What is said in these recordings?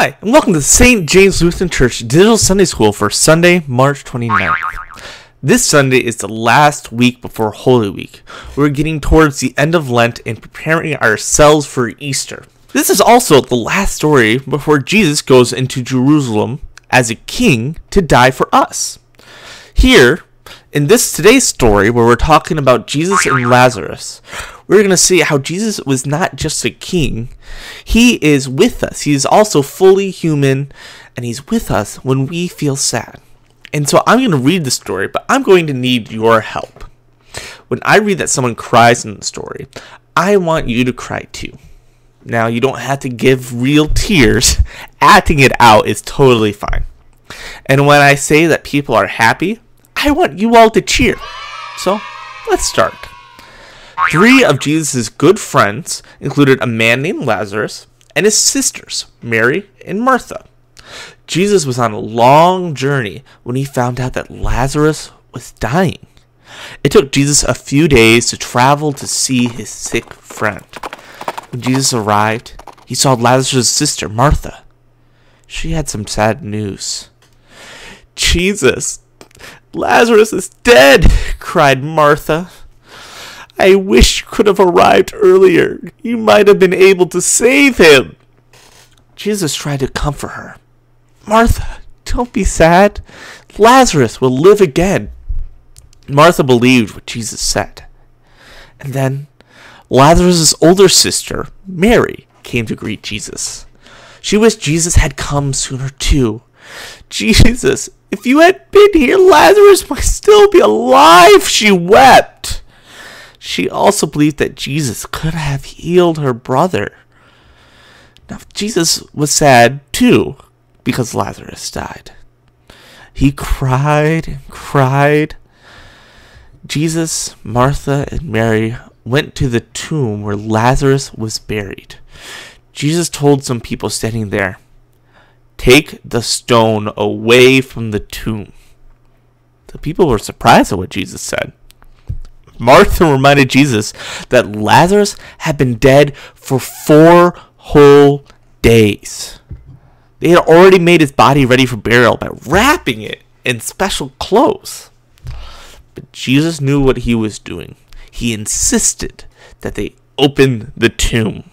Hi, and welcome to St. James Lutheran Church Digital Sunday School for Sunday, March 29th. This Sunday is the last week before Holy Week. We're getting towards the end of Lent and preparing ourselves for Easter. This is also the last story before Jesus goes into Jerusalem as a king to die for us. Here, in this today's story, where we're talking about Jesus and Lazarus, we're going to see how Jesus was not just a king, he is with us. He is also fully human, and he's with us when we feel sad. And so I'm going to read the story, but I'm going to need your help. When I read that someone cries in the story, I want you to cry too. Now, you don't have to give real tears, acting it out is totally fine. And when I say that people are happy, I want you all to cheer. So, let's start. Three of Jesus' good friends included a man named Lazarus and his sisters, Mary and Martha. Jesus was on a long journey when he found out that Lazarus was dying. It took Jesus a few days to travel to see his sick friend. When Jesus arrived, he saw Lazarus' sister, Martha. She had some sad news. Jesus, Lazarus is dead, cried Martha. I wish you could have arrived earlier. You might have been able to save him. Jesus tried to comfort her. Martha, don't be sad. Lazarus will live again. Martha believed what Jesus said. And then Lazarus' older sister, Mary, came to greet Jesus. She wished Jesus had come sooner too. Jesus, if you had been here, Lazarus might still be alive, she wept. She also believed that Jesus could have healed her brother. Now, Jesus was sad too because Lazarus died. He cried and cried. Jesus, Martha, and Mary went to the tomb where Lazarus was buried. Jesus told some people standing there, Take the stone away from the tomb. The people were surprised at what Jesus said. Martha reminded Jesus that Lazarus had been dead for four whole days. They had already made his body ready for burial by wrapping it in special clothes. But Jesus knew what he was doing. He insisted that they open the tomb.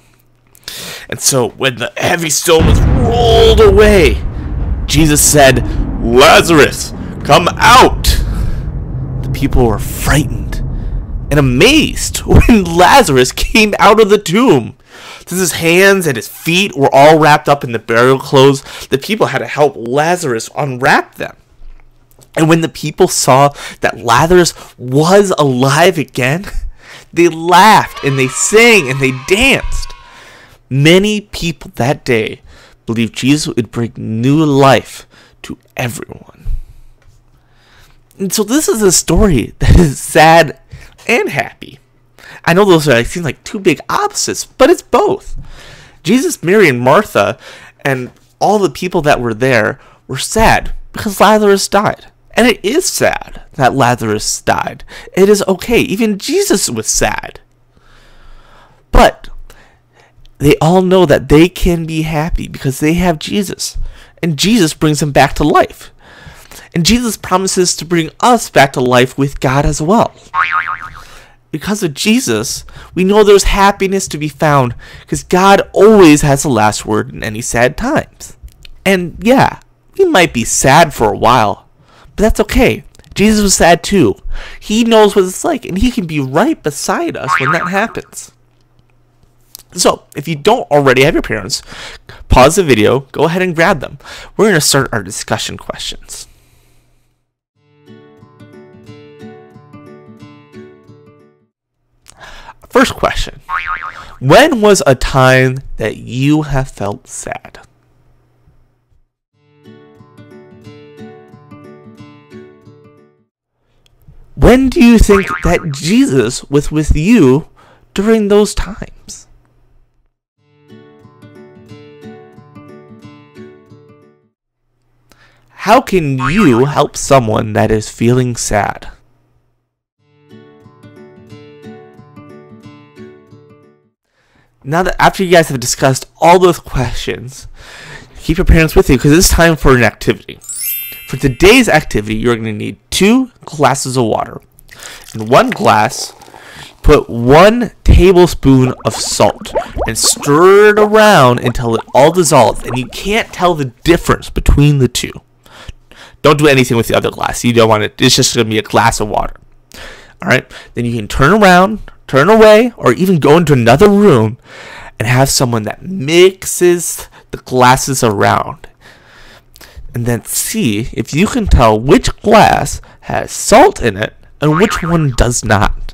And so when the heavy stone was rolled away, Jesus said, Lazarus, come out! The people were frightened and amazed when Lazarus came out of the tomb. Since his hands and his feet were all wrapped up in the burial clothes, the people had to help Lazarus unwrap them. And when the people saw that Lazarus was alive again, they laughed and they sang and they danced. Many people that day believed Jesus would bring new life to everyone. And so this is a story that is sad and happy. I know those are seem like two big opposites, but it's both. Jesus, Mary, and Martha, and all the people that were there were sad because Lazarus died. And it is sad that Lazarus died. It is okay. Even Jesus was sad. But they all know that they can be happy because they have Jesus. And Jesus brings them back to life. And Jesus promises to bring us back to life with God as well. Because of Jesus, we know there's happiness to be found because God always has the last word in any sad times. And yeah, we might be sad for a while, but that's okay. Jesus was sad too. He knows what it's like, and he can be right beside us when that happens. So, if you don't already have your parents, pause the video, go ahead and grab them. We're going to start our discussion questions. First question When was a time that you have felt sad? When do you think that Jesus was with you during those times? How can you help someone that is feeling sad? Now that after you guys have discussed all those questions, keep your parents with you because it's time for an activity. For today's activity, you're going to need two glasses of water. In one glass, put one tablespoon of salt and stir it around until it all dissolves and you can't tell the difference between the two. Don't do anything with the other glass. You don't want it. It's just going to be a glass of water. All right. Then you can turn around, turn away, or even go into another room and have someone that mixes the glasses around. And then see if you can tell which glass has salt in it and which one does not.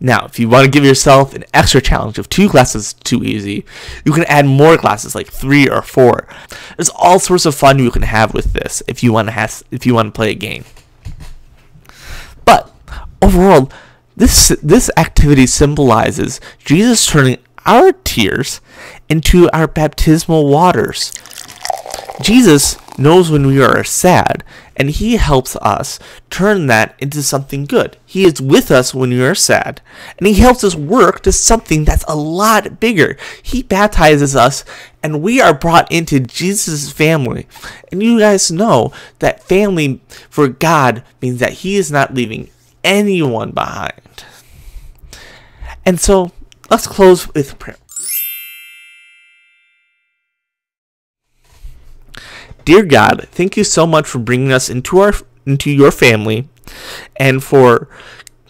Now, if you want to give yourself an extra challenge of two glasses too easy, you can add more glasses like three or four. There's all sorts of fun you can have with this if you want to have if you want to play a game. But overall, this this activity symbolizes Jesus turning our tears into our baptismal waters. Jesus knows when we are sad, and he helps us turn that into something good. He is with us when we are sad, and he helps us work to something that's a lot bigger. He baptizes us, and we are brought into Jesus' family. And you guys know that family for God means that he is not leaving anyone behind. And so let's close with prayer. Dear God, thank you so much for bringing us into our into your family and for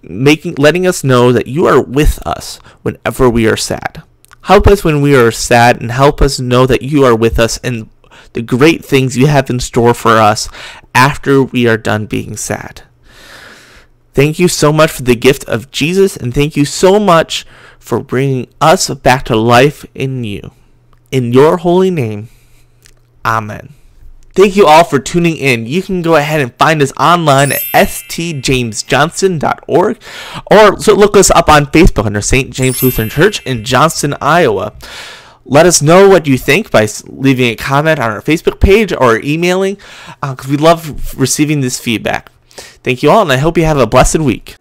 making letting us know that you are with us whenever we are sad. Help us when we are sad and help us know that you are with us and the great things you have in store for us after we are done being sad. Thank you so much for the gift of Jesus and thank you so much for bringing us back to life in you. In your holy name. Amen. Thank you all for tuning in. You can go ahead and find us online at stjamesjohnston.org or look us up on Facebook under St. James Lutheran Church in Johnston, Iowa. Let us know what you think by leaving a comment on our Facebook page or emailing because uh, we love receiving this feedback. Thank you all, and I hope you have a blessed week.